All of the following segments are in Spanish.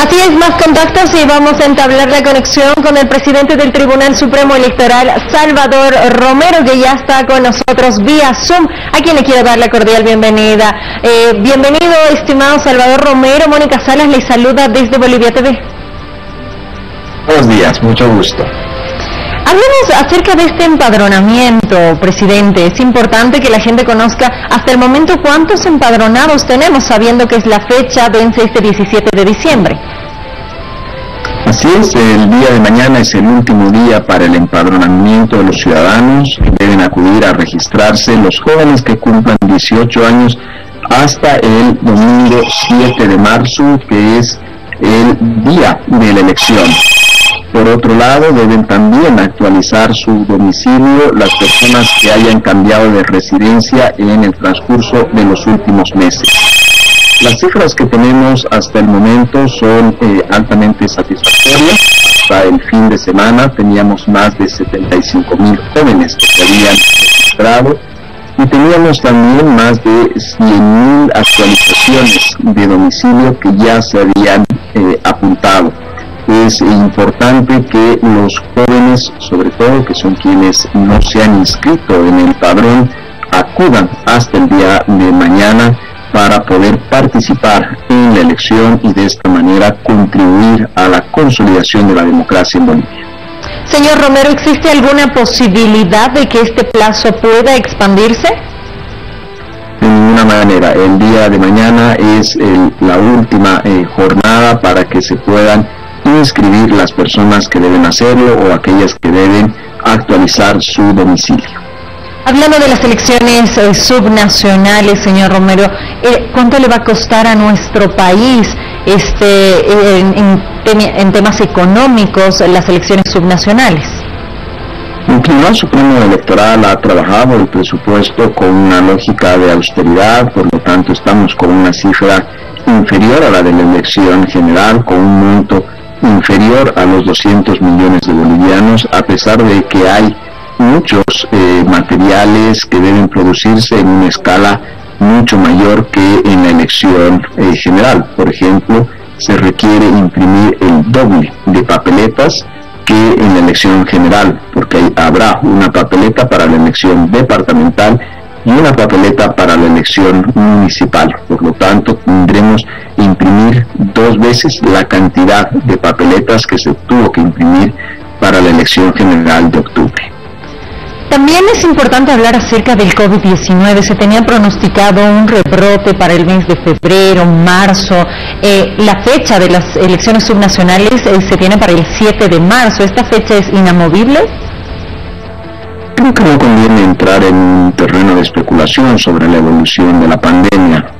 Así es, más contactos y vamos a entablar la conexión con el presidente del Tribunal Supremo Electoral, Salvador Romero, que ya está con nosotros vía Zoom, a quien le quiero dar la cordial bienvenida. Eh, bienvenido, estimado Salvador Romero. Mónica Salas le saluda desde Bolivia TV. Buenos días, mucho gusto. Hablemos acerca de este empadronamiento, presidente. Es importante que la gente conozca hasta el momento cuántos empadronados tenemos, sabiendo que es la fecha, vence este 17 de diciembre. Así es, el día de mañana es el último día para el empadronamiento de los ciudadanos. Deben acudir a registrarse los jóvenes que cumplan 18 años hasta el domingo 7 de marzo, que es el día de la elección. Por otro lado, deben también actualizar su domicilio las personas que hayan cambiado de residencia en el transcurso de los últimos meses. Las cifras que tenemos hasta el momento son eh, altamente satisfactorias. Hasta el fin de semana teníamos más de 75 mil jóvenes que se habían registrado y teníamos también más de 100 mil actualizaciones de domicilio que ya se habían eh, apuntado es importante que los jóvenes, sobre todo que son quienes no se han inscrito en el padrón, acudan hasta el día de mañana para poder participar en la elección y de esta manera contribuir a la consolidación de la democracia en Bolivia. Señor Romero, ¿existe alguna posibilidad de que este plazo pueda expandirse? De ninguna manera. El día de mañana es la última eh, jornada para que se puedan inscribir las personas que deben hacerlo o aquellas que deben actualizar su domicilio. Hablando de las elecciones eh, subnacionales, señor Romero, eh, ¿cuánto le va a costar a nuestro país este, en, temas económicos las elecciones subnacionales? El Tribunal Supremo Electoral ha trabajado el presupuesto con una lógica de austeridad, por lo tanto estamos con una cifra inferior a la de la elección general, con un monto inferior a los 200 millones de bolivianos, a pesar de que hay muchos eh, materiales que deben producirse en una escala mucho mayor que en la elección eh, general. Por ejemplo, se requiere imprimir el doble de papeletas que en la elección general, porque habrá una papeleta para la elección departamental y una papeleta para la elección municipal. Por lo tanto, tendremos imprimir dos veces la cantidad de papeletas que se tuvo que imprimir para la elección general de octubre. También es importante hablar acerca del COVID-19. Se tenía pronosticado un rebrote para el mes de febrero, marzo. Eh, la fecha de las elecciones subnacionales eh, se tiene para el 7 de marzo. ¿Esta fecha es inamovible? Creo que no conviene entrar en un terreno de especulación sobre la evolución de la pandemia.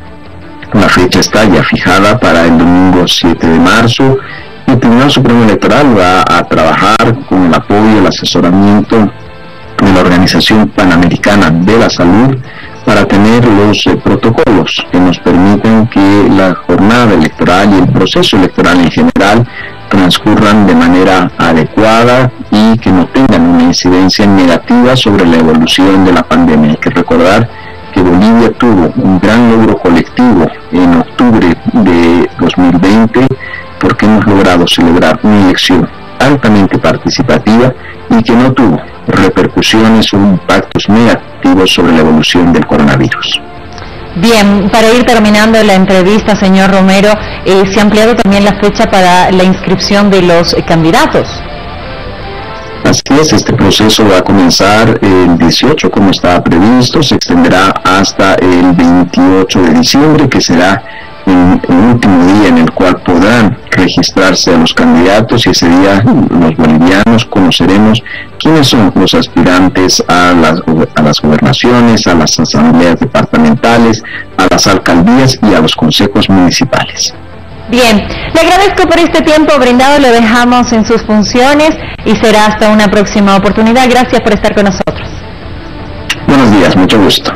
La fecha está ya fijada para el domingo 7 de marzo y el Tribunal Supremo Electoral va a trabajar con el apoyo y el asesoramiento de la Organización Panamericana de la Salud para tener los eh, protocolos que nos permiten que la jornada electoral y el proceso electoral en general transcurran de manera adecuada y que no tengan una incidencia negativa sobre la evolución de la pandemia. Hay que recordar que Bolivia tuvo un gran logro colectivo en octubre de 2020 porque hemos logrado celebrar una elección altamente participativa y que no tuvo repercusiones o impactos negativos sobre la evolución del coronavirus. Bien, para ir terminando la entrevista, señor Romero, eh, se ha ampliado también la fecha para la inscripción de los eh, candidatos. Así es, este proceso va a comenzar el 18 como estaba previsto, se extenderá hasta el 28 de diciembre, que será el, último día en el cual podrán registrarse a los candidatos y ese día los bolivianos conoceremos quiénes son los aspirantes a las, a las gobernaciones, a las asambleas departamentales, a las alcaldías y a los consejos municipales. Bien, le agradezco por este tiempo brindado, lo dejamos en sus funciones y será hasta una próxima oportunidad. Gracias por estar con nosotros. Buenos días, mucho gusto.